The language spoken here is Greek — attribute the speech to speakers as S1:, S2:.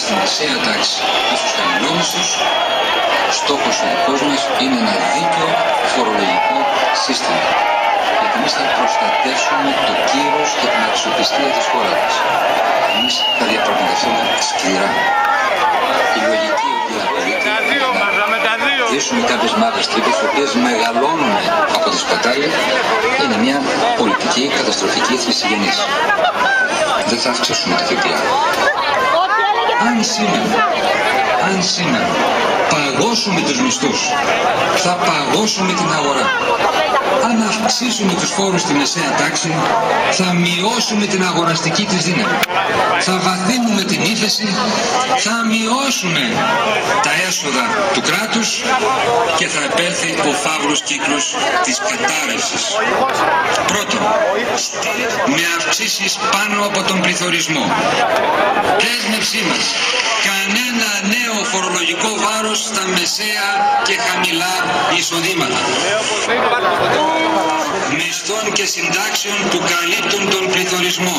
S1: στη μεσαία τάξη και στους χαμηλόμισθους, στόχος ο δικός μας είναι ένα δίκαιο φορολογικό σύστημα. Γιατί εμείς θα προστατεύσουμε το κύρος και την αξιοπιστία της χώρας μας. Εμείς θα διαπραγματευτούμε σκληρά. Η λογική ότι απολύτει να δείσουμε κάποιες μαύρες τρύπες, οι οποίες μεγαλώνουν από τη σπατάλη, είναι μια πολιτική καταστροφική θρησιγενής. Δεν θα αυξήσουμε τη ΦΠΑ. Αν σήμερα, αν σήμερα παγώσουμε τους μισθούς, θα παγώσουμε την αγορά. Αν αυξήσουμε τους φόρους στη μεσαία τάξη, θα μειώσουμε την αγοραστική της δύναμη. Θα βαθύνουμε την ύφεση, θα μειώσουμε τα έσοδα του κράτους και θα επέλθει ο φαύλος κύκλος της κατάρρευσης. Πρώτον, με αυξήσεις πάνω από τον πληθωρισμό. Δέσμευσή μας. Κανένα νέο φορολογικό βάρος στα μεσαία και χαμηλά εισοδήματα. Μισθών και συντάξεων που καλύπτουν τον πληθωρισμό.